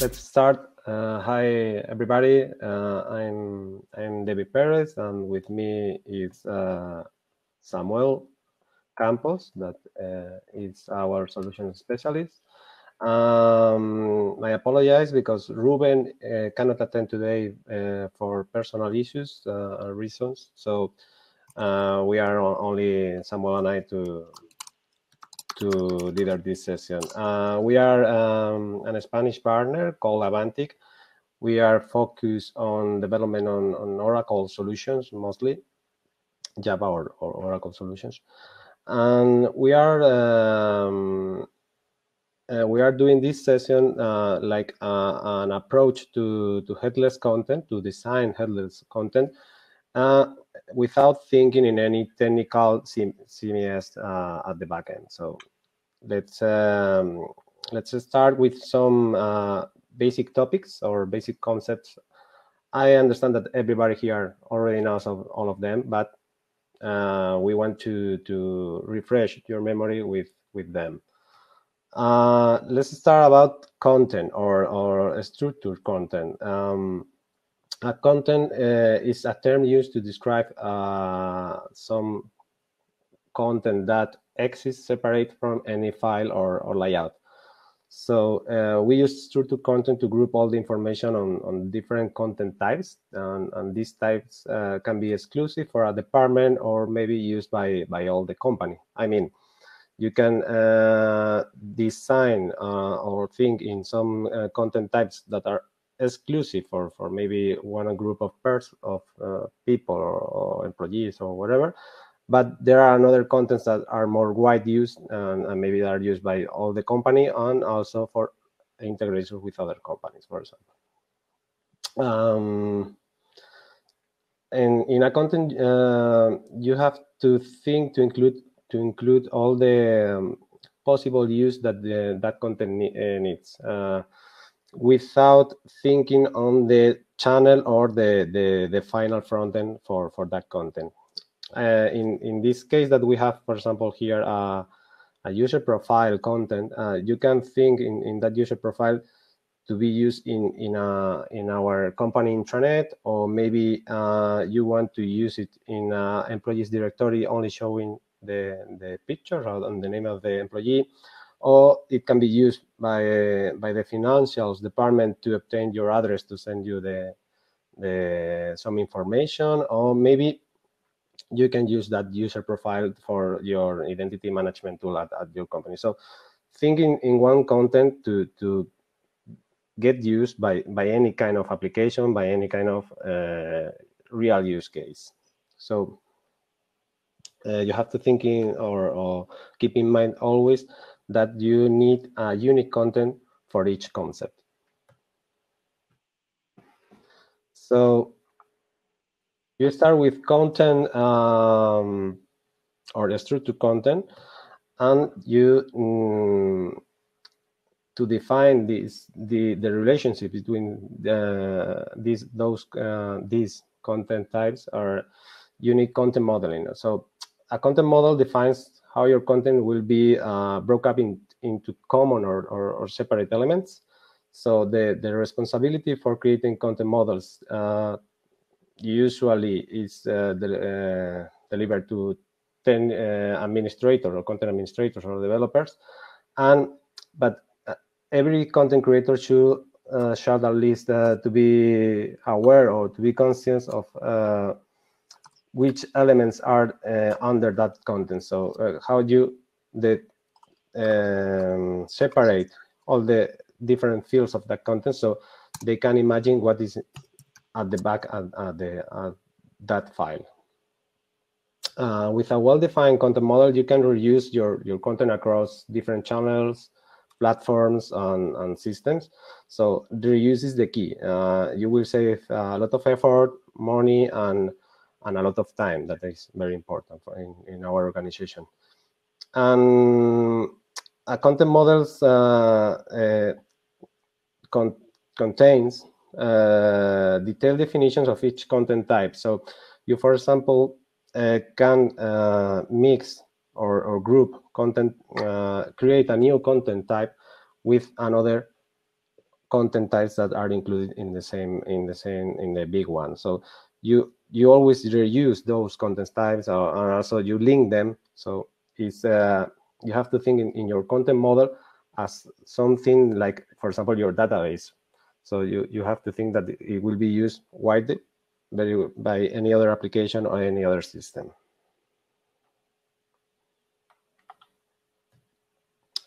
let's start. Uh, hi, everybody. Uh, I'm I'm David Perez, and with me is uh, Samuel Campos, that uh, is our solution specialist. Um, I apologize because Ruben uh, cannot attend today uh, for personal issues reasons. So we are only Samuel and I to to deliver this session. Uh, we are um, a Spanish partner called avanttic. We are focused on development on, on Oracle solutions, mostly Java or, or, Oracle solutions. And we are um, uh, we are doing this session uh, like uh, an approach to, to headless content, to design headless content, uh, without thinking in any technical CMS uh, at the backend. So let's um, let's start with some uh, basic topics or basic concepts. I understand that everybody here already knows of all of them, but uh, we want to to refresh your memory with with them. Uh, let's start about content or or structured content. Um, a content uh, is a term used to describe uh, some content that exists separate from any file or, or layout. So uh, we use structured content to group all the information on, on different content types. And, and these types uh, can be exclusive for a department or maybe used by, by all the company. I mean, you can uh, design uh, or think in some content types that are exclusive for, for maybe one group of pers of uh, people or, or, employees or whatever. But there are another contents that are more wide used and, and maybe are used by all the company and also for integration with other companies, for example. Um, and in a content, uh, you have to think to include to include all the um, possible use that the, that content uh, needs. Uh, without thinking on the channel or the, the, the final front end for, for that content. Uh, in, in this case that we have, for example, here uh, a user profile content, uh, you can think in, in that user profile to be used in, in, a, in our company intranet, or maybe uh, you want to use it in employees directory only showing the, the picture or the name of the employee, or it can be used by by the financials department to obtain your address to send you the the some information or maybe you can use that user profile for your identity management tool at, at your company. So thinking in one content to to get used by by any kind of application by any kind of uh, real use case. So uh, you have to think in or, or keep in mind always that you need a unique content for each concept. So you start with content um, or the structured content, and you mm, to define this the the relationship between the, these those uh, these content types are unique content modeling. So a content model defines how your content will be uh, broke up in, into common or, or, or, separate elements. So the, the responsibility for creating content models uh, usually is uh, uh, delivered to 10 uh, administrators or content administrators or developers. And but every content creator should should at least to be aware or to be conscious of which elements are uh, under that content. So uh, how do you the, um, separate all the different fields of that content so they can imagine what is at the back at, at the at that file. Uh, with a well-defined content model, you can reuse your, your content across different channels, platforms, and, and systems. So reuse is the key. Uh, you will save a lot of effort, money, and and a lot of time that is very important in, in our organization. And a content models uh, uh, con contains uh, detailed definitions of each content type. So you, for example, uh, can mix or, or, group content, create a new content type with another content types that are included in the same in the same in the big one. So you you always reuse those content types, or, and also you link them. So it's uh, you have to think in, in your content model as something like, for example, your database. So you you have to think that it will be used widely by, by any other application or any other system.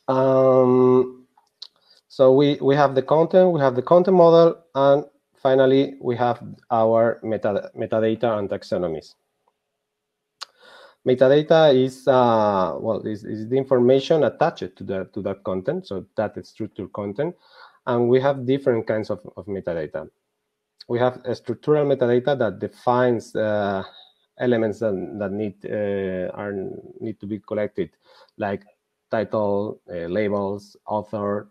Um, so we, we have the content, we have the content model, and finally, we have our meta, metadata and taxonomies. Metadata is, uh, well, is, is the information attached to, the, to that content, so that is structured content. And we have different kinds of, of metadata. We have a structural metadata that defines uh, elements that, that need, uh, are, need to be collected, like title, uh, labels, author,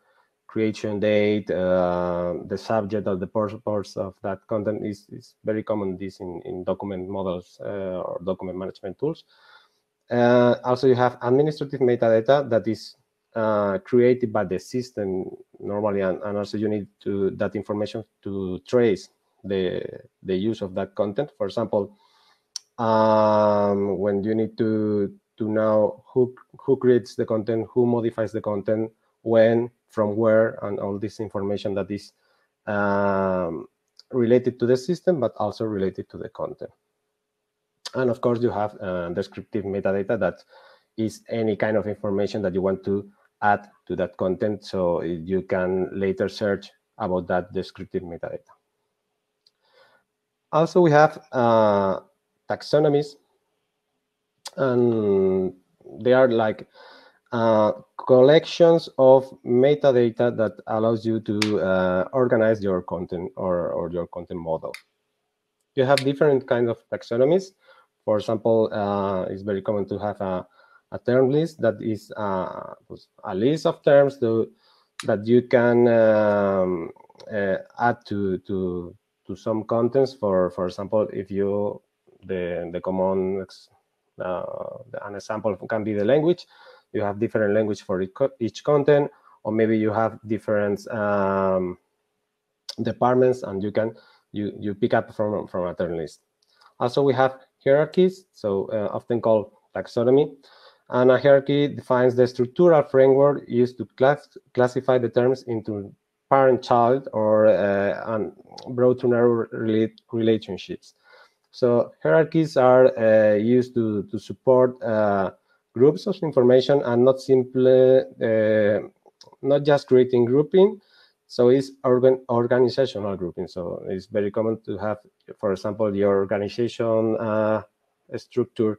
creation date, uh, the subject of the purpose of that content is, is very common this in, in document models uh, or document management tools. Uh, also, you have administrative metadata that is uh, created by the system normally, and, and, also you need to that information to trace the the use of that content. For example, um, when you need to to know who who creates the content, who modifies the content, when, from where, and all this information that is um, related to the system, but also related to the content. And of course, you have uh, descriptive metadata that is any kind of information that you want to add to that content so you can later search about that descriptive metadata. Also, we have uh, taxonomies and they are like uh, collections of metadata that allows you to uh, organize your content or, or your content model. You have different kinds of taxonomies. For example, uh, it's very common to have a, a term list that is uh, a list of terms to, that you can um, uh, add to, to, to some contents. For, for example, if you, the, the common an example can be the language. You have different language for each content, or maybe you have different um, departments, and you can you you pick up from from a term list. Also, we have hierarchies, so uh, often called taxonomy. And a hierarchy defines the structural framework used to class classify the terms into parent-child or uh, broad to narrow relate relationships. So hierarchies are uh, used to, to support uh, groups of information and not simply, uh, not just creating grouping. So it's organ organizational grouping. So it's very common to have, for example, your organization uh, structure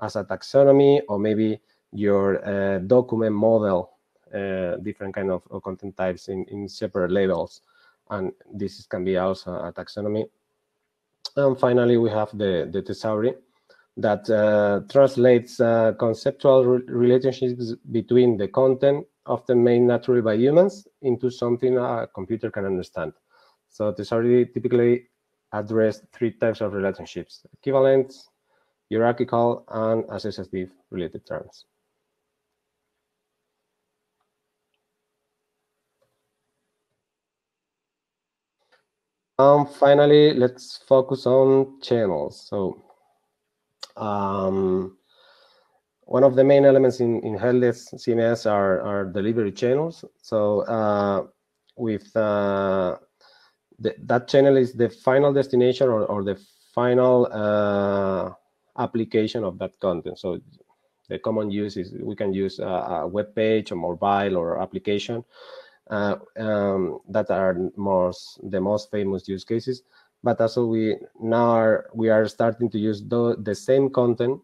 as a taxonomy, or maybe your uh, document model, uh, different kind of, of content types in, in separate labels. And this can be also a taxonomy. And finally, we have the, the thesauri that uh, translates uh, conceptual re relationships between the content, often made naturally by humans, into something a computer can understand. So thesauri typically address three types of relationships, equivalent, hierarchical, and associative related terms. Um, finally, let's focus on channels. So um, one of the main elements in, in headless CMS are, are delivery channels. So uh, with uh, the, that channel is the final destination or, or the final uh, application of that content. So the common use is we can use a, a web page, a mobile or application uh, um, that are most the most famous use cases. But also we now are, we are starting to use the, the same content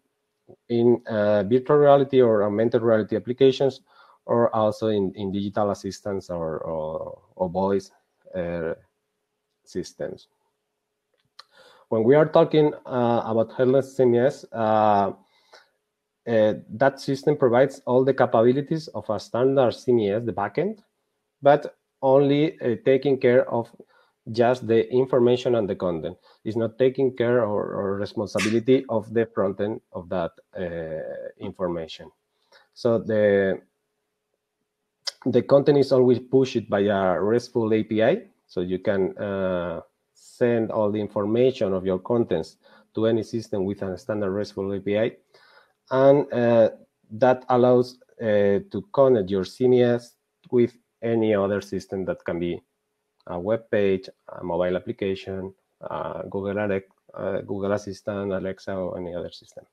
in uh, virtual reality or augmented reality applications, or also in, in digital assistants or, or, or voice uh, systems. When we are talking uh, about headless CMS, uh, uh, that system provides all the capabilities of a standard CMS, the backend, but only uh, taking care of just the information and the content. It's not taking care or, or responsibility of the front end of that uh, information. So the the content is always pushed by a RESTful API. So you can uh, send all the information of your contents to any system with a standard RESTful API. And uh, that allows uh, to connect your CMS with any other system that can be a web page, a mobile application, uh, Google, Alex, uh, Google Assistant, Alexa, or any other system.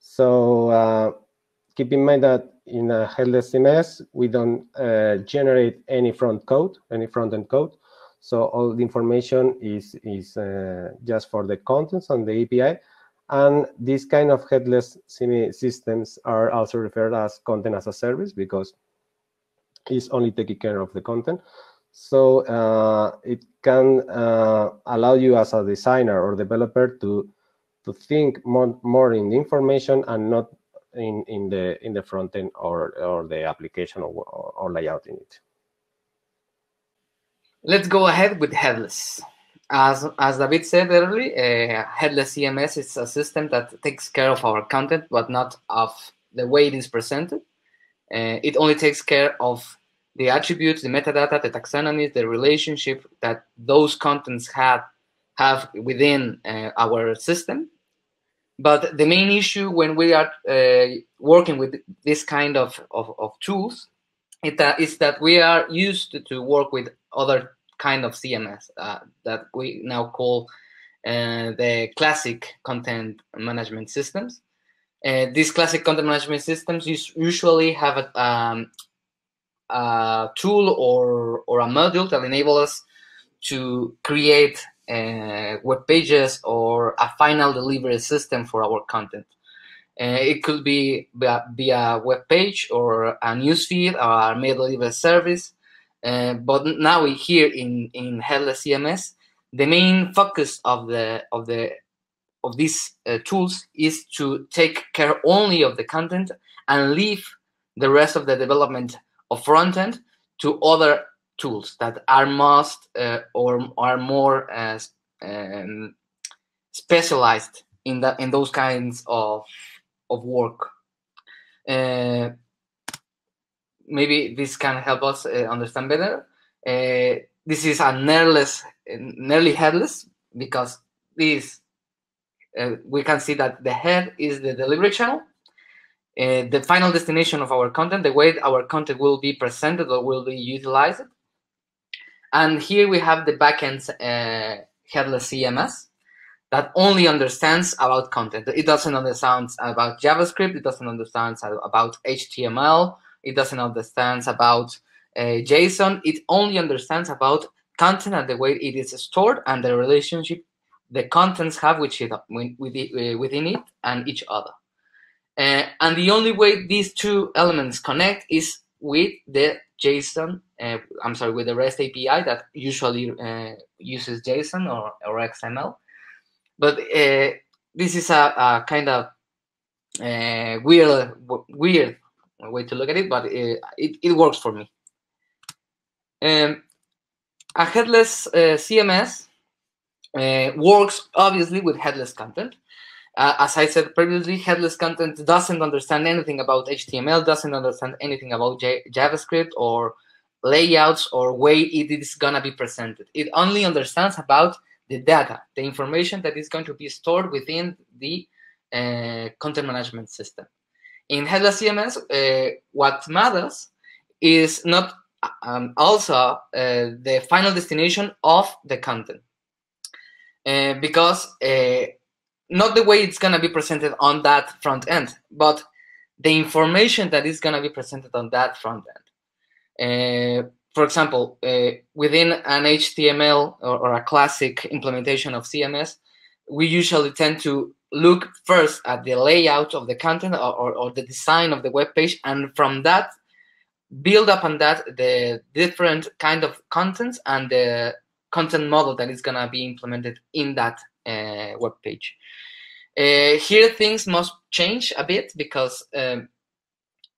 So uh, keep in mind that in a headless CMS, we don't uh, generate any front code, any front-end code. So all the information is, is uh, just for the contents on the API. And these kind of headless systems are also referred as content as a service because it's only taking care of the content. So uh, it can uh, allow you as a designer or developer to to think more, more in the information and not in, in the in the front end or, or the application or, or layout in it. Let's go ahead with headless. As, as David said earlier, uh, headless CMS is a system that takes care of our content, but not of the way it is presented. Uh, it only takes care of the attributes, the metadata, the taxonomies, the relationship that those contents have have within uh, our system. But the main issue when we are uh, working with this kind of, of, of tools is that, is that we are used to, to work with other kind of CMS uh, that we now call uh, the classic content management systems. Uh, these classic content management systems usually have a, um, a tool or, or a module that enable us to create uh, web pages or a final delivery system for our content. Uh, it could be via web page or a newsfeed or a mail delivery service. Uh, but now we here in, in headless CMS, the main focus of the of the of these uh, tools is to take care only of the content and leave the rest of the development of front end to other tools that are must uh, or are more uh, um, specialized in that in those kinds of of work. Uh, maybe this can help us uh, understand better. Uh, this is a nearless, nearly headless because this we can see that the head is the delivery channel uh, the final destination of our content, the way our content will be presented or will be utilized. And here we have the backend uh, headless CMS that only understands about content. It doesn't understand about JavaScript. It doesn't understand about HTML. It doesn't understand about uh, JSON. It only understands about content and the way it is stored and the relationship the contents have with it, within it and each other. Uh, and the only way these two elements connect is with the JSON, uh, I'm sorry, with the REST API that usually uh, uses JSON or, or XML. But uh, this is a, a kind of uh, weird, weird way to look at it, but uh, it, it works for me. Um, a headless CMS works obviously with headless content. Uh, as I said previously, headless content doesn't understand anything about HTML, doesn't understand anything about J JavaScript or layouts or way it is gonna be presented. It only understands about the data, the information that is going to be stored within the uh, content management system. In headless CMS, uh, what matters is not um, also uh, the final destination of the content. Uh, because uh, not the way it's going to be presented on that front end, but the information that is going to be presented on that front end. Uh, for example, uh, within an HTML or, or, a classic implementation of CMS, we usually tend to look first at the layout of the content or, or, or the design of the web page, and from that, build up on that the different kind of contents and the content model that is going to be implemented in that uh, web page. Uh, here things must change a bit because um,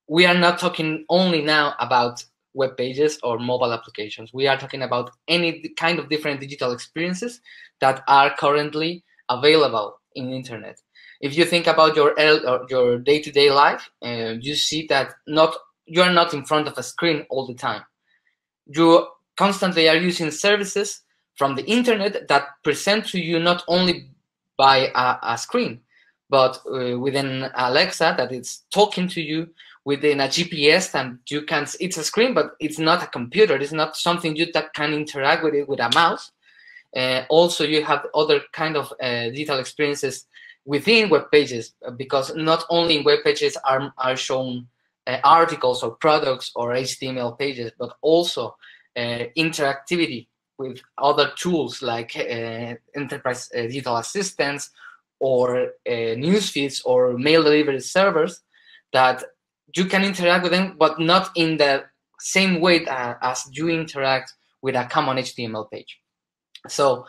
we are not talking only now about web pages or mobile applications. We are talking about any kind of different digital experiences that are currently available in internet. If you think about your your day-to-day -day life, uh, you see that not you are not in front of a screen all the time. You constantly are using services from the internet that present to you not only by a, a screen, but uh, within Alexa that it's talking to you within a GPS and you can it's a screen but it's not a computer. It's not something you that can interact with it with a mouse. Uh, also you have other kind of uh, digital experiences within web pages uh, because not only in web pages are, are shown uh, articles or products or html pages but also uh, interactivity with other tools like uh, enterprise digital assistants or news feeds or mail delivery servers that you can interact with them, but not in the same way as you interact with a common HTML page. So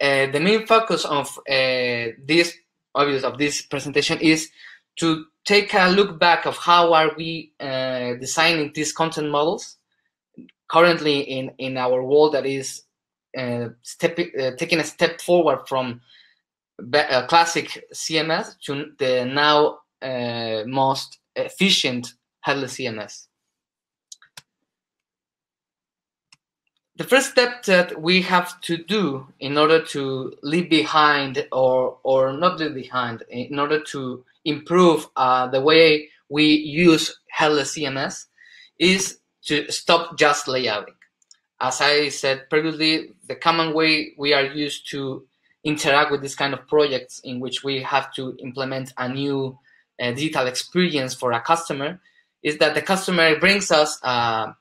uh, the main focus of uh, this obvious of this presentation is to take a look back of how are we uh, designing these content models currently in in our world that is uh, step, uh, taking a step forward from uh, classic CMS to the now most efficient headless CMS. The first step that we have to do in order to leave behind or, or not leave behind, in order to improve uh, the way we use headless CMS is to stop just layouting. As I said previously, the common way we are used to interact with this kind of projects in which we have to implement a new uh, digital experience for a customer is that the customer brings us uh,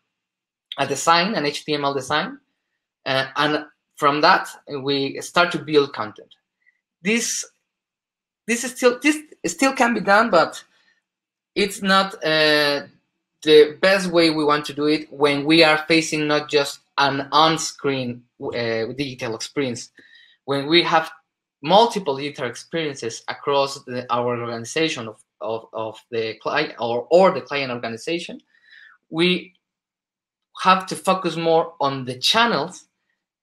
a design, an HTML design, uh, and from that we start to build content. This this is still this still can be done, but it's not uh, the best way we want to do it when we are facing not just an on-screen uh, digital experience, when we have multiple digital experiences across the, our organization of, of, of the client or, or the client organization, we have to focus more on the channels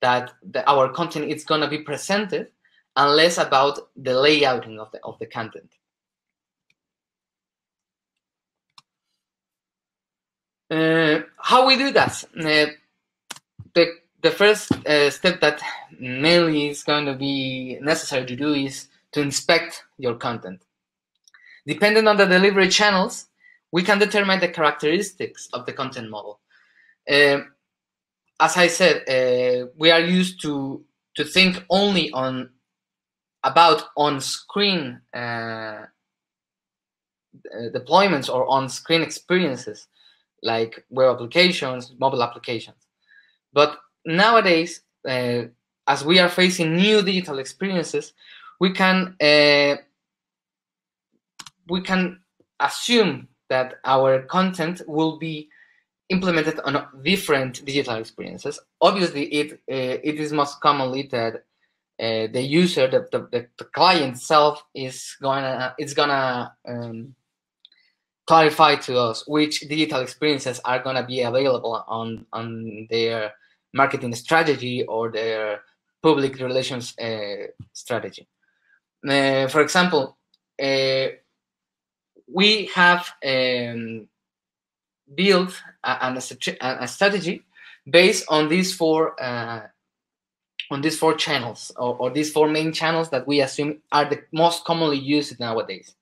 that the, our content is going to be presented and less about the layouting of the, of the content. How we do that? Uh, the the first uh, step that mainly is going to be necessary to do is to inspect your content. Depending on the delivery channels, we can determine the characteristics of the content model. Uh, as I said, uh, we are used to to think only on about on-screen uh, deployments or on-screen experiences like web applications, mobile applications. But nowadays, uh, as we are facing new digital experiences, we can uh, we can assume that our content will be implemented on different digital experiences. Obviously, it uh, it is most commonly that uh, the user, the, the, the, client itself, is gonna it's gonna um, clarify to us which digital experiences are gonna be available on on their marketing strategy or their public relations uh, strategy. Uh, for example, uh, we have um, built a, a, a, strategy based on these four uh, on these four channels or, or, these four main channels that we assume are the most commonly used nowadays.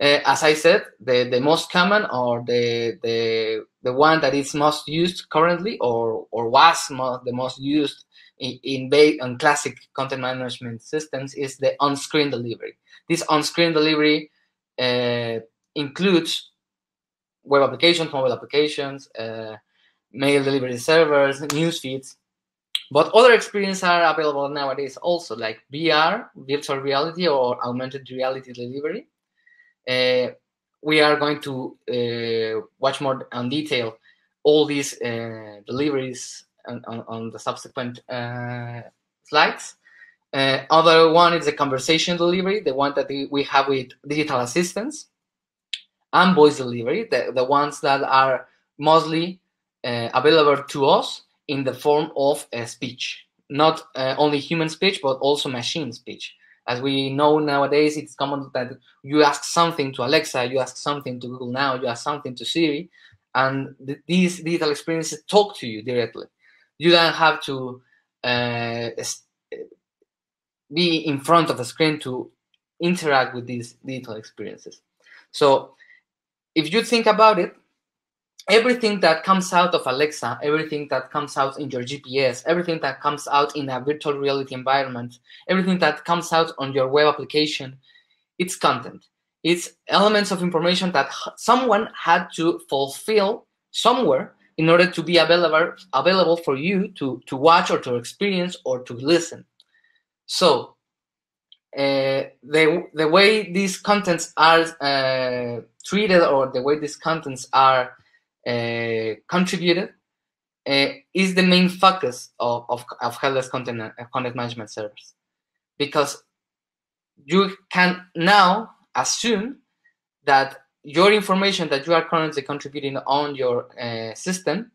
Uh, as I said, the, the most common or the, the, the one that is most used currently or, or was the most used in, in, on classic content management systems is the on-screen delivery. This on-screen delivery uh, includes web applications, mobile applications, uh, mail delivery servers, news feeds, but other experiences are available nowadays also, like VR, virtual reality, or augmented reality delivery. Uh, we are going to uh, watch more on detail all these uh, deliveries on, on, on, the subsequent uh, slides. Uh, other one is the conversation delivery, the one that we have with digital assistants, and voice delivery, the, the ones that are mostly uh, available to us in the form of speech, not only human speech, but also machine speech. As we know nowadays, it's common that you ask something to Alexa, you ask something to Google Now, you ask something to Siri, and th- these digital experiences talk to you directly. You don't have to uh, be in front of a screen to interact with these digital experiences. So, if you think about it, everything that comes out of Alexa, everything that comes out in your GPS, everything that comes out in a virtual reality environment, everything that comes out on your web application, it's content. It's elements of information that someone had to fulfill somewhere in order to be available available for you to to watch or to experience or to listen. So uh, the the way these contents are uh, treated or the way these contents are contributed uh, is the main focus of, of, of headless content, uh, content management servers. Because you can now assume that your information that you are currently contributing on your uh, system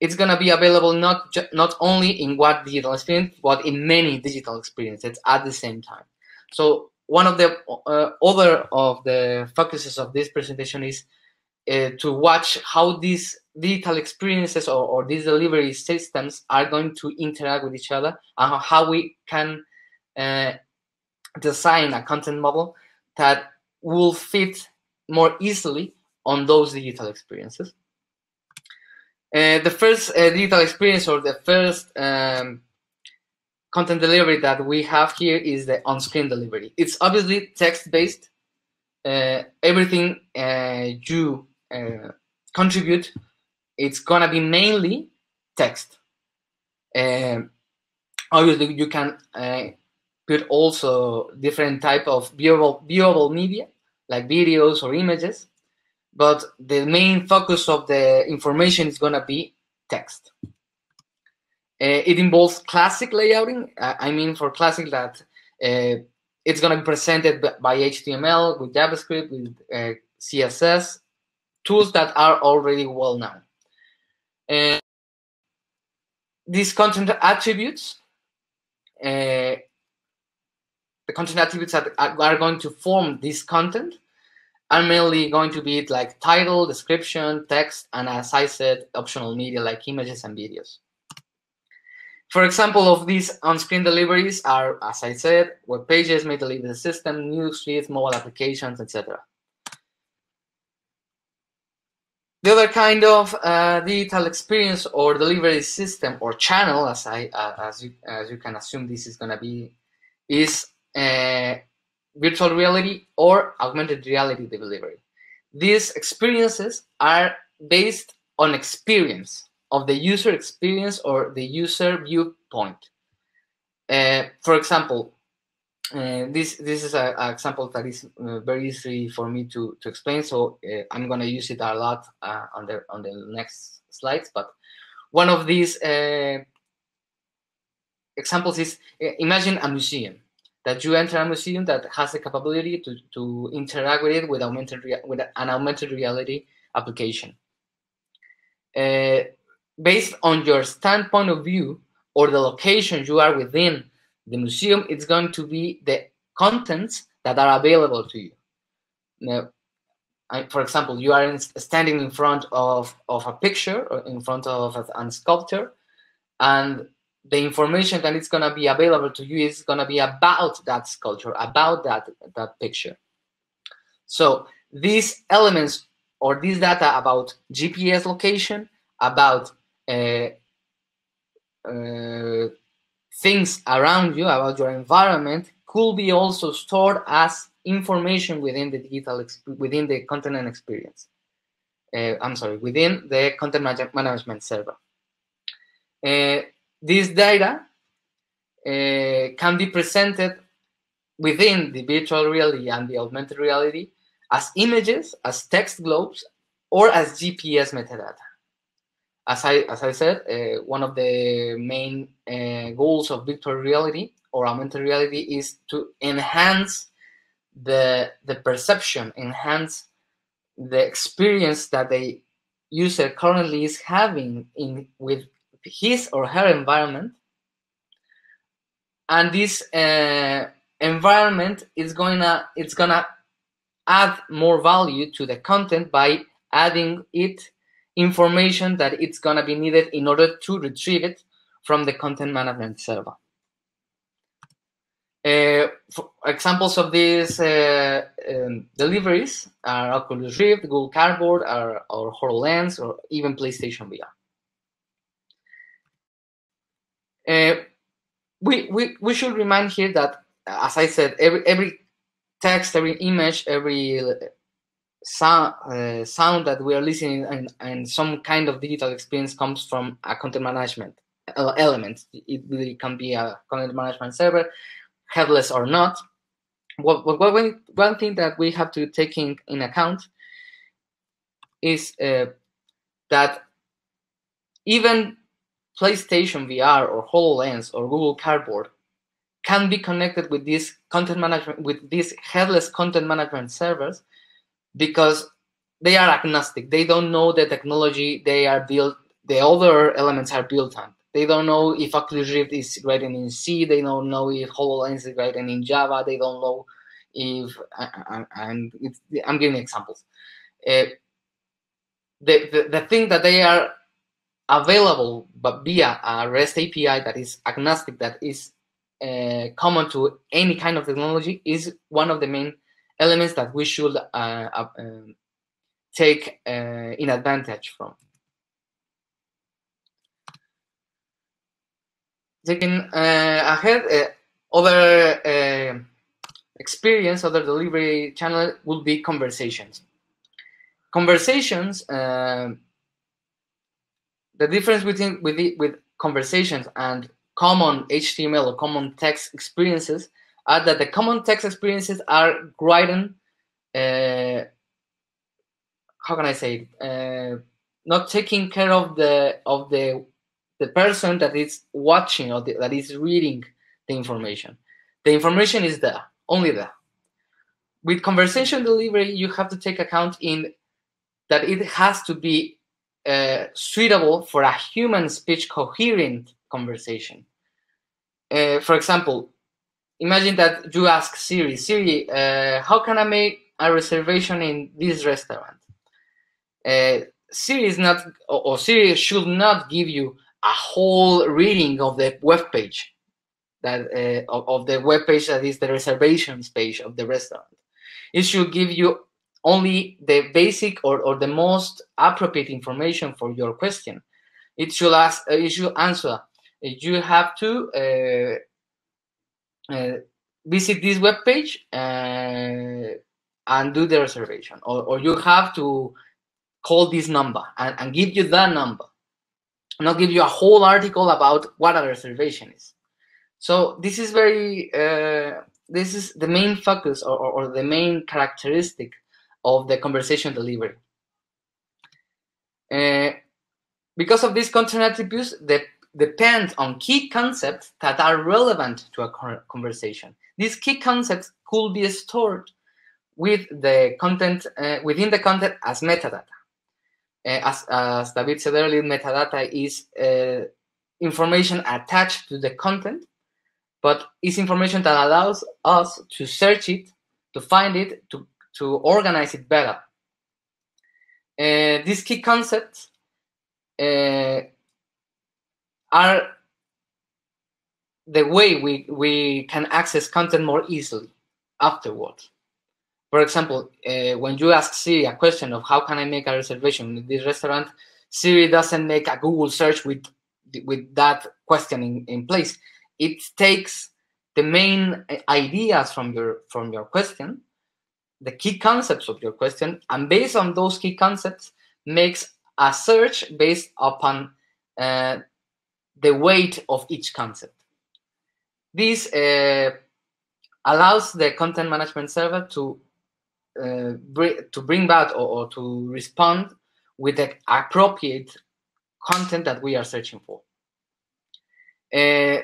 it's going to be available not not only in what digital experience but in many digital experiences at the same time so one of the uh, other of the focuses of this presentation is uh, to watch how these digital experiences or, or, these delivery systems are going to interact with each other and how we can uh, design a content model that will fit more easily on those digital experiences. Uh, the first uh, digital experience or the first um, content delivery that we have here is the on-screen delivery. It's obviously text-based. Uh, everything uh, you uh, contribute, it's gonna be mainly text. Um, obviously, you can uh, put also different type of viewable viewable media like videos or images, but the main focus of the information is gonna be text. Uh, it involves classic layouting. I mean, for classic that uh, it's to be presented by HTML with JavaScript with uh, CSS tools that are already well known. And these content attributes, uh, the content attributes that are going to form this content are mainly going to be like title, description, text, and as I said, optional media like images and videos. For example of these on-screen deliveries are, as I said, web pages may deliver the system, news feeds, mobile applications, etc. The other kind of uh, digital experience or delivery system or channel, as I uh, as you as you can assume this is gonna be, is uh, virtual reality or augmented reality delivery. These experiences are based on experience of the user experience or the user viewpoint. Uh, for example, uh, this this is an example that is uh, very easy for me to, to explain. So uh, I'm going to use it a lot uh, on the on the next slides. But one of these uh, examples is imagine a museum that you enter a museum that has the capability to, to interact with it with augmented with an augmented reality application. based on your standpoint of view or the location you are within the museum it's going to be the contents that are available to you. Now I, for example you are in, standing in front of, of a picture or in front of a, a sculpture and the information that is going to be available to you is going to be about that sculpture about that that picture. So these elements or these data about gps location about uh, uh, things around you, about your environment, could be also stored as information within the digital within the content and experience. Uh, I'm sorry, within the content management server. Uh, this data uh, can be presented within the virtual reality and the augmented reality as images, as text globes, or as GPS metadata as I as I said, uh, one of the main uh, goals of virtual reality or augmented reality is to enhance the the perception, enhance the experience that the user currently is having in with his or her environment, and this uh, environment is gonna it's gonna add more value to the content by adding it information that it's gonna be needed in order to retrieve it from the content management server. Uh, examples of these uh, um, deliveries are Oculus Rift, Google Cardboard, or, or HoloLens, or even PlayStation VR. Uh, we, we, we should remind here that, as I said, every, every text, every image, every sound, uh, sound that we are listening and, and some kind of digital experience comes from a content management element. It really can be a content management server, headless or not. What, what, one, one thing that we have to take in, in account is uh, that even PlayStation VR or HoloLens or Google Cardboard can be connected with these content management with these headless content management servers because they are agnostic. They don't know the technology they are built, the other elements are built on. They don't know if Oculus Rift is written in C. They don't know if HoloLens is written in Java. They don't know if am I'm giving examples. Uh, the, the, the thing that they are available but via a REST API that is agnostic, that is uh, common to any kind of technology, is one of the main elements that we should uh, um, take uh, in advantage from. Taking uh, ahead, uh, other experience, other delivery channel will be conversations. Conversations, the difference between with, the, with conversations and common HTML or common text experiences are that the common text experiences are written, uh, how can I say uh, not taking care of the of the the person that is watching or the, that is reading the information. The information is there, only there. With conversation delivery, you have to take account in that it has to be uh, suitable for a human speech coherent conversation. Uh, for example, imagine that you ask Siri, Siri, uh, how can I make a reservation in this restaurant? Uh, Siri is not, or, Siri should not give you a whole reading of the web page that uh, of, of, the web page that is the reservations page of the restaurant. It should give you only the basic or, or the most appropriate information for your question. It should ask, it should answer. You have to uh, visit this web page uh, and do the reservation. Or, or you have to call this number and, and give you that number. I'll give you a whole article about what a reservation is. So this is very uh, this is the main focus or, or, or, the main characteristic of the conversation delivery. Uh, because of these content attributes the depend on key concepts that are relevant to a conversation. These key concepts could be stored with the content uh, within the content as metadata. Uh, as, as David said earlier, metadata is uh, information attached to the content, but it's information that allows us to search it, to find it, to, to organize it better. Uh, these key concepts uh, are the way we, we can access content more easily afterwards. For example, uh, when you ask Siri a question of how can I make a reservation in this restaurant, Siri doesn't make a Google search with with that question in, in place. It takes the main ideas from your from your question, the key concepts of your question, and based on those key concepts, makes a search based upon uh, the weight of each concept. This uh, allows the content management server to uh, br- to bring back or, or, to respond with the appropriate content that we are searching for. Uh,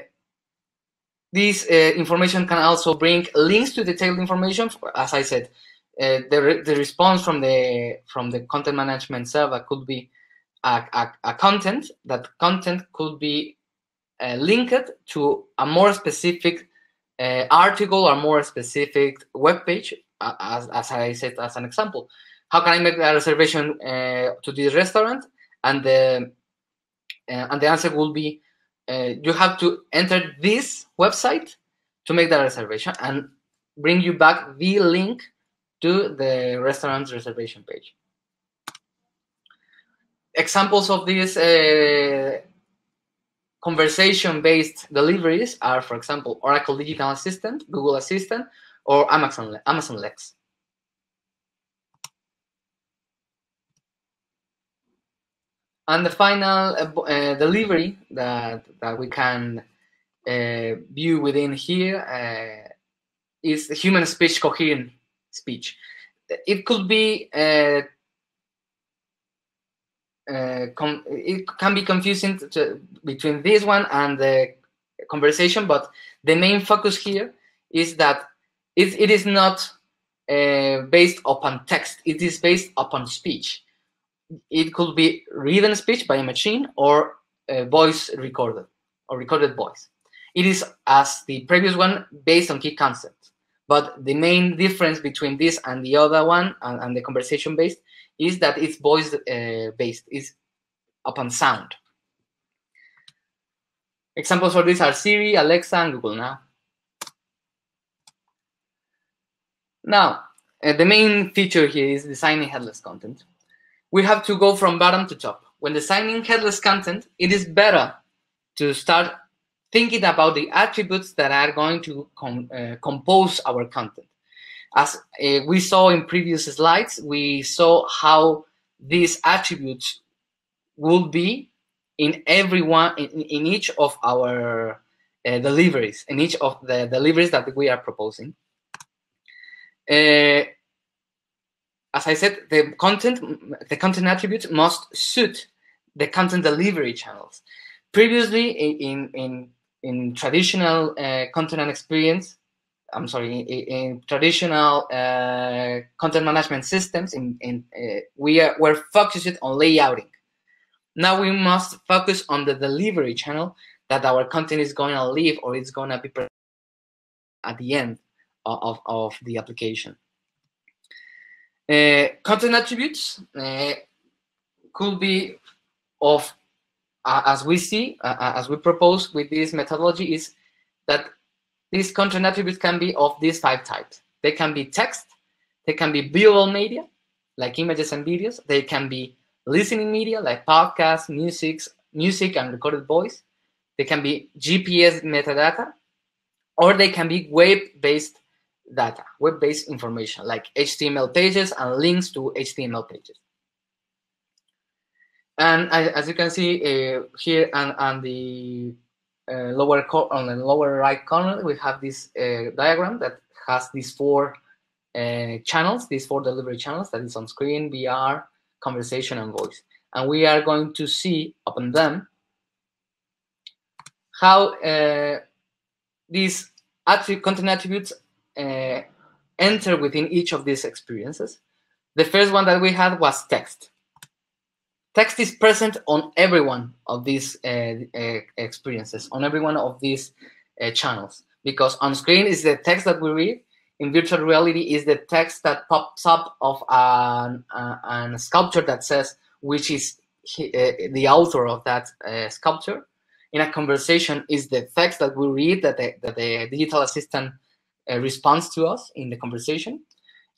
this uh, information can also bring links to detailed information. As I said, uh, the, re- the response from the from the content management server could be a, a, a content, that content could be uh, linked to a more specific uh, article or more specific web page, as, as I said as an example. How can I make a reservation uh, to this restaurant? and the uh, and the answer will be uh, you have to enter this website to make that reservation and bring you back the link to the restaurant's reservation page. Examples of these uh, conversation-based deliveries are, for example, Oracle Digital Assistant, Google Assistant, or Amazon, Amazon Lex. And the final uh, uh, delivery that, that we can uh, view within here uh, is human speech coherent speech. It could be uh, it can be confusing to, between this one and the conversation, but the main focus here is that it, it is not uh, based upon text, it is based upon speech. It could be written speech by a machine or a voice recorded or recorded voice. It is, as the previous one, based on key concepts. But the main difference between this and the other one and, and the conversation based is that it's voice uh, based, is upon sound. Examples for this are Siri, Alexa, and Google Now. Now, uh, the main feature here is designing headless content. We have to go from bottom to top. When designing headless content, it is better to start thinking about the attributes that are going to com uh, compose our content. As uh, we saw in previous slides, we saw how these attributes will be in every one, in, in each of our uh, deliveries, in each of the deliveries that we are proposing. Uh, as I said, the content, the content attributes must suit the content delivery channels. Previously, in in in traditional uh, content and experience, I'm sorry, in, in traditional uh, content management systems, in, in uh, we are we're focused on layouting. Now we must focus on the delivery channel that our content is going to leave or it's going to be at the end of, of the application. Uh, content attributes uh, could be of, uh, as we see, uh, as we propose with this methodology, is that these content attributes can be of these five types. They can be text, they can be viewable media, like images and videos. They can be listening media, like podcasts, music, music and recorded voice. They can be GPS metadata, or they can be web-based data, web-based information, like HTML pages and links to HTML pages. And as you can see uh, here on, on the lower on the lower right corner, we have this uh, diagram that has these four uh, channels, these four delivery channels that is on screen, VR, conversation, and voice. And we are going to see upon them how uh, these attribute, content attributes uh, enter within each of these experiences. The first one that we had was text. Text is present on every one of these uh, uh, experiences, on every one of these uh, channels, because on screen is the text that we read. In virtual reality, is the text that pops up of an, an sculpture that says which is uh, the author of that uh, sculpture. In a conversation, is the text that we read that the, that the digital assistant uh, responds to us in the conversation.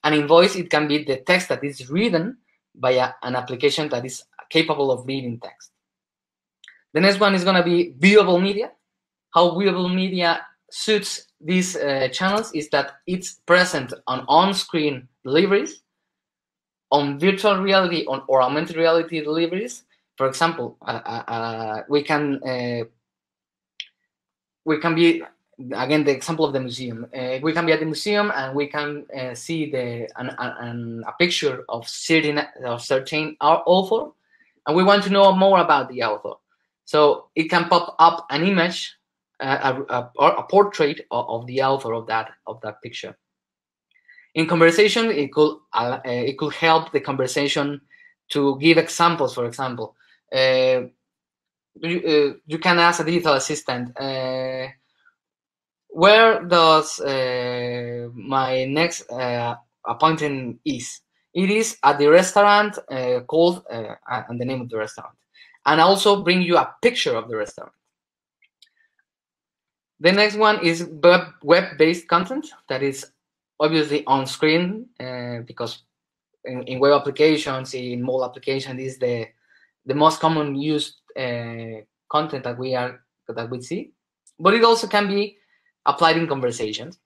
And in voice, it can be the text that is written by a, an application that is capable of reading text. The next one is going to be viewable media. How viewable media suits these uh, channels is that it's present on on-screen deliveries, on virtual reality on, or augmented reality deliveries. For example, uh, uh, uh we can uh, we can be again the example of the museum. Uh, we can be at the museum and we can see the an, an, a picture of certain of certain author and we want to know more about the author. So it can pop up an image, uh, a, a, a, portrait of, of, the author of that of that picture. In conversation, it could uh, it could help the conversation to give examples. For example, uh, you, uh, you, can ask a digital assistant, uh, "Where does uh, my next appointment is?" It is at the restaurant uh, called uh, and the name of the restaurant, and also bring you a picture of the restaurant. The next one is web-based content that is obviously on screen uh, because in, in, web applications, in mobile applications, is the the most common used uh, content that we are that we see. But it also can be applied in conversations.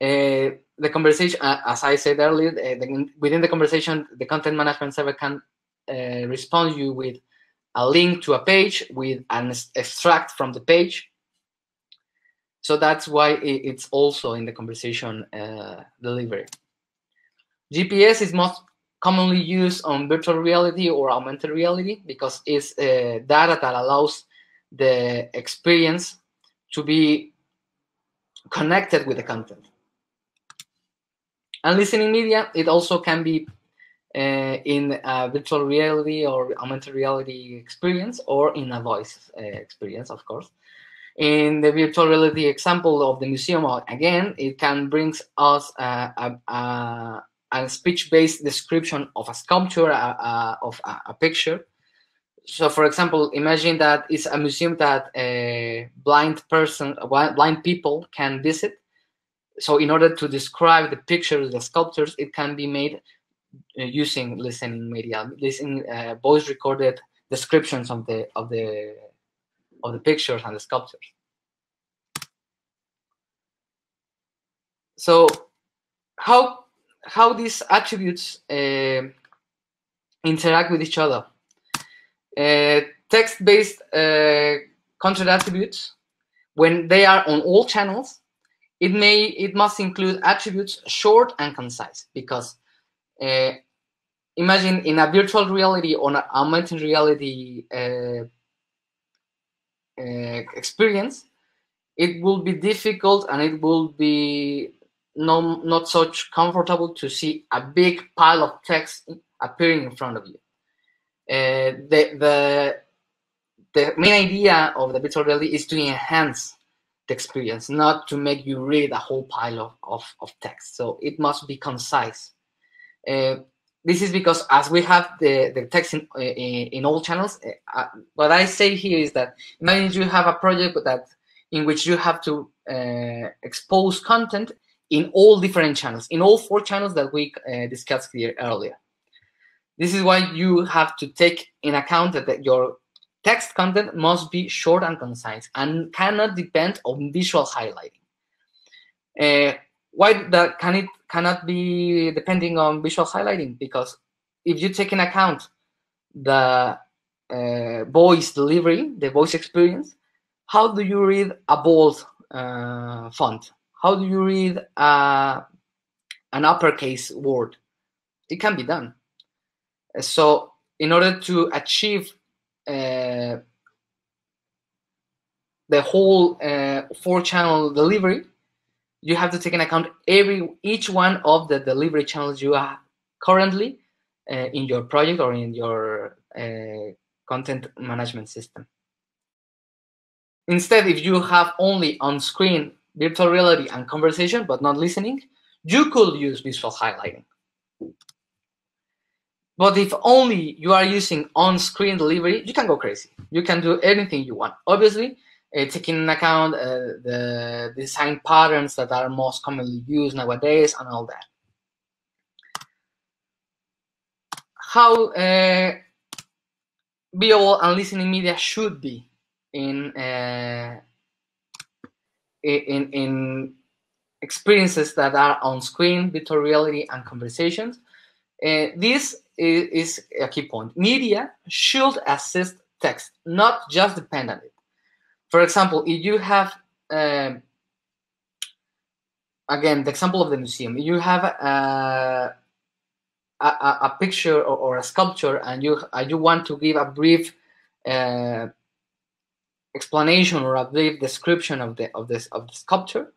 Uh, the conversation, uh, as I said earlier, uh, the, within the conversation, the content management server can uh, respond you with a link to a page with an extract from the page. So that's why it's also in the conversation uh, delivery. GPS is most commonly used on virtual reality or augmented reality because it's uh, data that allows the experience to be connected with the content. And listening media, it also can be uh, in a virtual reality or augmented reality experience or in a voice uh, experience, of course. In the virtual reality example of the museum, again, it can bring us a, a, a, a speech-based description of a sculpture, of a, picture. So, for example, imagine that it's a museum that a blind person, blind people can visit, so in order to describe the pictures, the sculptures, it can be made uh, using listening media, listening uh, voice recorded descriptions of the of the of the pictures and the sculptures. So how how these attributes uh, interact with each other? Uh, text-based uh, content attributes, when they are on all channels, it may it must include attributes short and concise because uh, imagine in a virtual reality or an augmented reality uh, uh, experience, it will be difficult and it will be no, not such comfortable to see a big pile of text appearing in front of you. Uh, the, the, the main idea of the virtual reality is to enhance the experience, not to make you read a whole pile of, of, of text. So it must be concise. Uh, this is because as we have the, the text in, in, in all channels, uh, uh, what I say here is that imagine you have a project that in which you have to uh, expose content in all different channels, in all four channels that we uh, discussed here earlier. This is why you have to take in account that, that your Text content must be short and concise and cannot depend on visual highlighting. Uh, why that can it cannot be depending on visual highlighting? Because if you take in account the uh, voice delivery, the voice experience, how do you read a bold uh, font? How do you read uh, an uppercase word? It can be done. So, in order to achieve uh, the whole uh, four channel delivery, you have to take in account every each one of the delivery channels you have currently uh, in your project or in your uh, content management system. Instead, if you have only on-screen virtual reality and conversation but not listening, you could use visual highlighting. But if only you are using on-screen delivery, you can go crazy. You can do anything you want. Obviously, uh, taking into account uh, the design patterns that are most commonly used nowadays and all that. How uh, visual and listening media should be in uh, in in experiences that are on screen, virtual reality, and conversations. Uh, this is, is a key point. Media should assist text, not just depend on it. For example, if you have, uh, again, the example of the museum, you have a, a, a picture or, or, a sculpture and you, uh, you want to give a brief uh, explanation or a brief description of the, of, this, of the sculpture,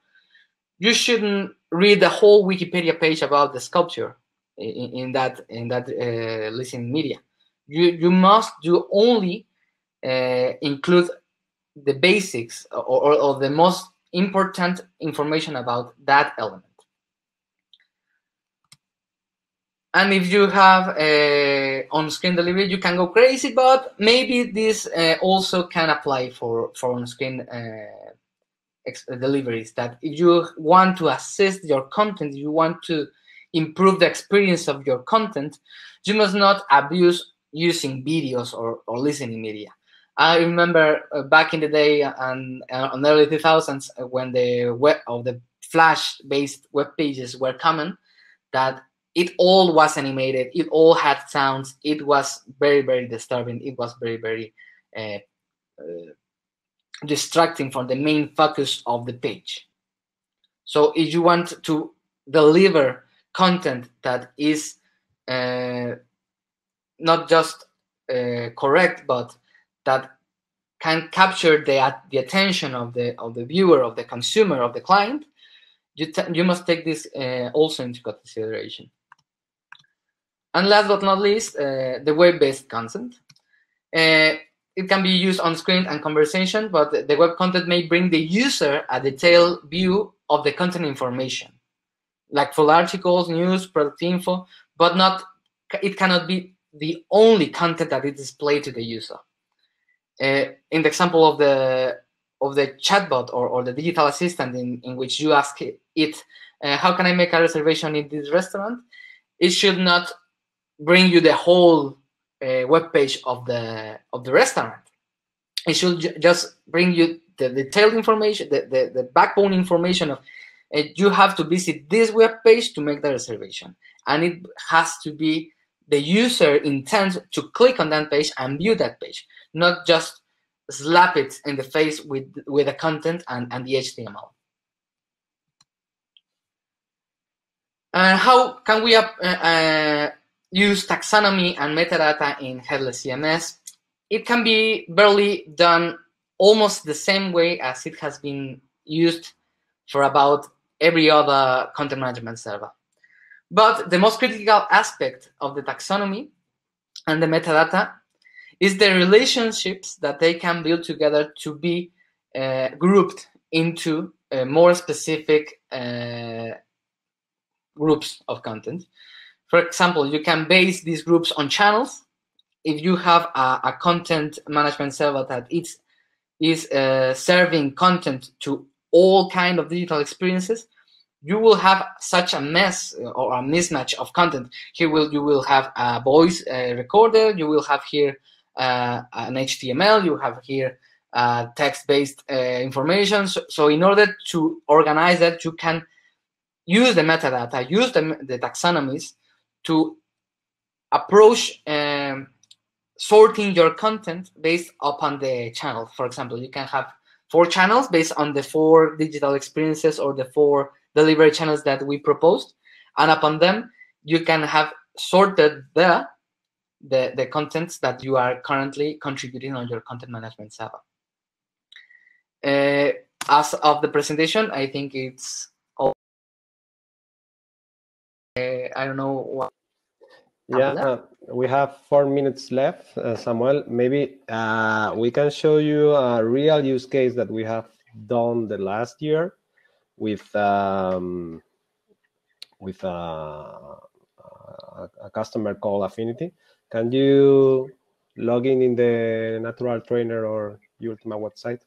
you shouldn't read the whole Wikipedia page about the sculpture in, in that in that uh, listening media. You you must do only uh, include the basics or, or, or the most important information about that element. and if you have uh, on-screen delivery, you can go crazy. But maybe this uh, also can apply for for on-screen uh, deliveries. That if you want to assist your content, you want to improve the experience of your content, you must not abuse using videos or, or listening media. I remember uh, back in the day and uh, on early 2000s uh, when the web or the Flash-based web pages were common, that it all was animated, it all had sounds, it was very very disturbing, it was very very uh, uh, distracting from the main focus of the page. So if you want to deliver content that is uh, not just correct but that can capture the, the attention of the of the viewer of the consumer of the client you, you must take this uh, also into consideration. And last but not least uh, the web-based content. Uh, it can be used on screen and conversation but the web content may bring the user a detailed view of the content information like full articles news product info but not it cannot be the only content that is displayed to the user uh, in the example of the of the chatbot or, or the digital assistant in, in which you ask it, uh, how can I make a reservation in this restaurant? It should not bring you the whole uh, web page of the of the restaurant. It should ju just bring you the detailed information, the, the, the backbone information of you have to visit this web page to make the reservation. And it has to be the user intends to click on that page and view that page not just slap it in the face with with the content and, and the HTML. Uh, how can we uh, uh, use taxonomy and metadata in headless CMS? It can be barely done almost the same way as it has been used for about every other content management server. But the most critical aspect of the taxonomy and the metadata is the relationships that they can build together to be uh, grouped into uh, more specific uh, groups of content. For example, you can base these groups on channels. If you have a, a content management server that it's, is uh, serving content to all kind of digital experiences, you will have such a mess or a mismatch of content. Here will you will have a voice uh, recorder. You will have here uh, an HTML, you have here uh, text-based uh, information. So, so, in order to organize that, you can use the metadata, use the, the taxonomies to approach um, sorting your content based upon the channel. For example, you can have four channels based on the four digital experiences or the four delivery channels that we proposed. And upon them, you can have sorted the the, the contents that you are currently contributing on your content management server. Uh, as of the presentation, I think it's all. Uh, I don't know what. Yeah, we have four minutes left, uh, Samuel. Maybe uh, we can show you a real use case that we have done the last year with um, with uh, a, a customer called Affinity. Can you log in in the Natural Trainer or Ultima website?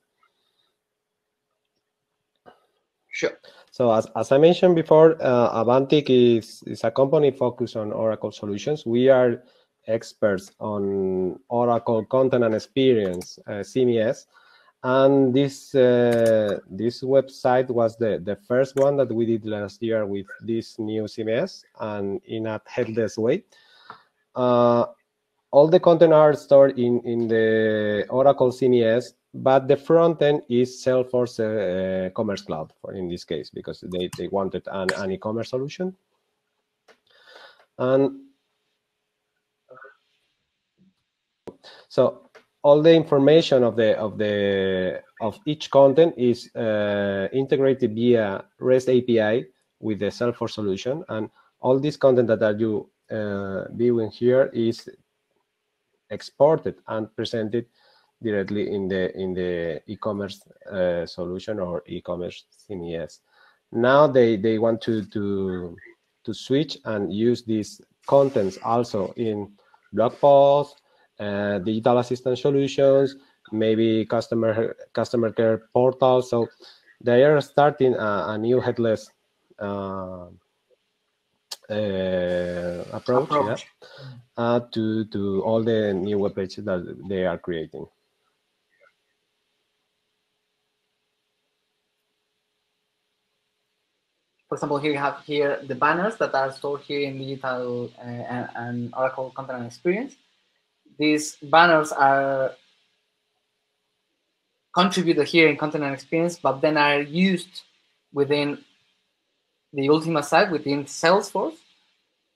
Sure. So as, as I mentioned before, uh, avanttic is, is a company focused on Oracle solutions. We are experts on Oracle content and experience, uh, CMS. And this uh, this website was the, the first one that we did last year with this new CMS and in a headless way. Uh, all the content are stored in, in the Oracle CMS, but the front end is Salesforce uh, Commerce Cloud in this case, because they, they wanted an, an e-commerce solution. And so all the information of the of the of each content is uh, integrated via REST API with the Salesforce solution, and all this content that are you uh, viewing here is exported and presented directly in the in the e-commerce uh, solution or e-commerce CMS. Now they they want to to to switch and use these contents also in blog posts, uh, digital assistant solutions, maybe customer customer care portal. So they are starting a, a new headless uh, uh, approach, approach. Yeah, uh, to to all the new web pages that they are creating. For example, here you have here the banners that are stored here in digital uh, and, Oracle Content and Experience. These banners are contributed here in content and experience, but then are used within the Ultima site within Salesforce.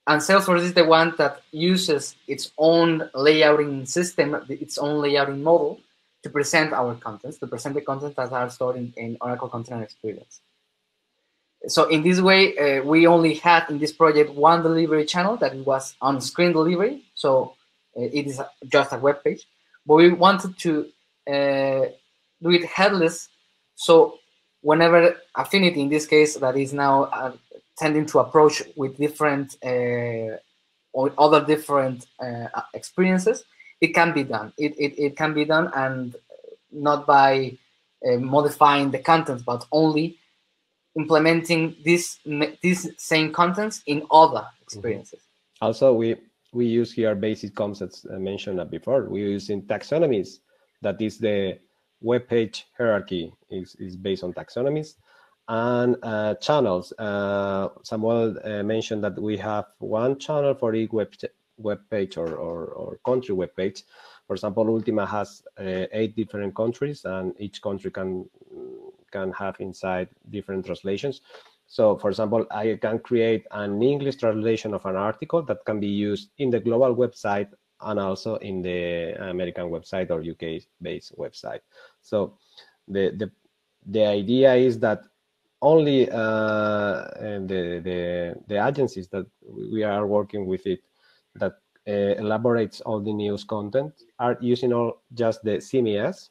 And Salesforce is the one that uses its own layouting system, its own layouting model to present our contents, to present the contents that are stored in, in Oracle Content and Experience. So in this way, uh, we only had in this project one delivery channel that was on-screen delivery. So uh, it is just a web page. But we wanted to uh, do it headless. So whenever Affinity, in this case, that is now uh, tending to approach with different or other different uh, experiences, it can be done. It, it, it can be done and not by uh, modifying the contents, but only implementing this these same contents in other mm-hmm. experiences. Also, we we use here basic concepts I mentioned before. We use in taxonomies. That is the web page hierarchy is, is based on taxonomies and uh, channels. Uh, Samuel uh, mentioned that we have one channel for each web, web page or, or, or country web page. For example, Ultima has uh, eight different countries and each country can, can have inside different translations. So for example, I can create an English translation of an article that can be used in the global website and also in the American website or UK-based website. So the the the idea is that only uh, the, the the agencies that we are working with it that uh, elaborates all the news content are using all just the CMS.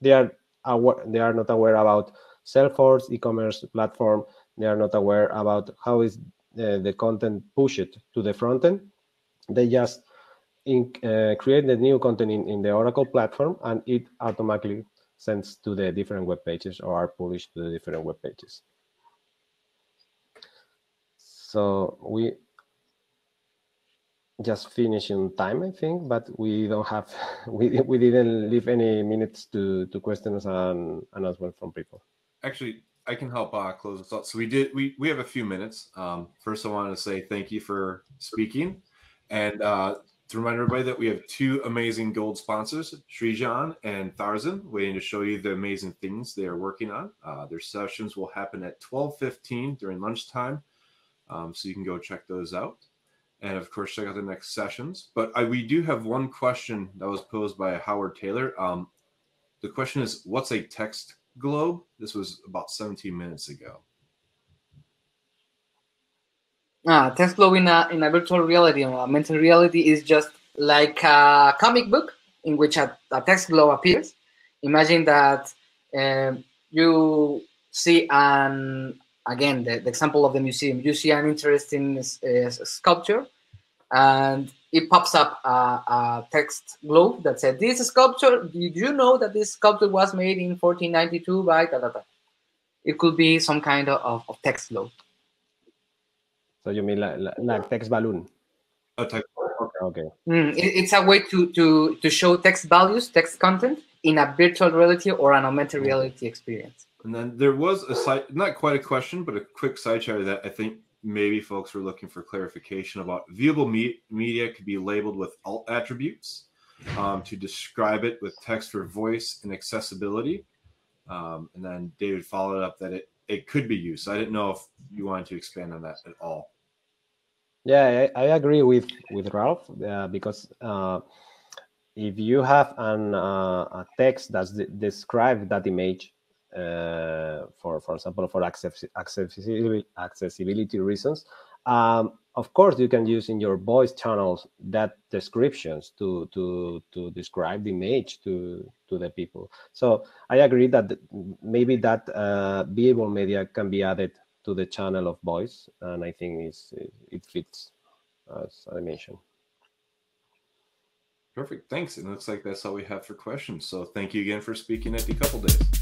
They are aware, they are not aware about Salesforce e-commerce platform. They are not aware about how is uh, the content pushed to the front end. They just in, uh, create the new content in, in the Oracle platform and it automatically sends to the different web pages or are published to the different web pages. So we just finish in time, I think, but we don't have, we, we didn't leave any minutes to, to questions and announcements from people. Actually, I can help uh, close this out. So we did, we, we have a few minutes. Um, first, I wanted to say thank you for speaking. And uh, to remind everybody that we have two amazing gold sponsors, Srijan and Tharzan, waiting to show you the amazing things they are working on. Uh, their sessions will happen at 12.15 during lunchtime, um, so you can go check those out. And of course, check out the next sessions. But I, we do have one question that was posed by Howard Taylor. Um, the question is, what's a text globe? This was about 17 minutes ago. Ah, text globe in a, in a virtual reality or mental reality is just like a comic book in which a, a text globe appears. Imagine that um, you see an again the, the, example of the museum. You see an interesting uh, sculpture, and it pops up a, a, text globe that said, "This sculpture. Did you know that this sculpture was made in 1492 by da da da?" It could be some kind of, of text globe. So you mean like, like text balloon? A text Okay. Mm, it, it's a way to, to, to show text values, text content in a virtual reality or an augmented reality experience. And then there was a side, not quite a question, but a quick side chat that I think maybe folks were looking for clarification about. Viewable me- media could be labeled with alt attributes um, to describe it with text for voice and accessibility. Um, and then David followed up that it, it could be used. So I didn't know if you wanted to expand on that at all. Yeah, I, I agree with with Ralph uh, because uh, if you have an uh, a text that describes that image, uh, for for example, for access, accessibility accessibility reasons, um, of course you can use in your voice channels that descriptions to to to describe the image to to the people. So I agree that maybe that uh, viewable media can be added to the channel of voice, and I think it's, it fits as I mentioned. Perfect. Thanks. It looks like that's all we have for questions. So thank you again for speaking at Decoupled Days.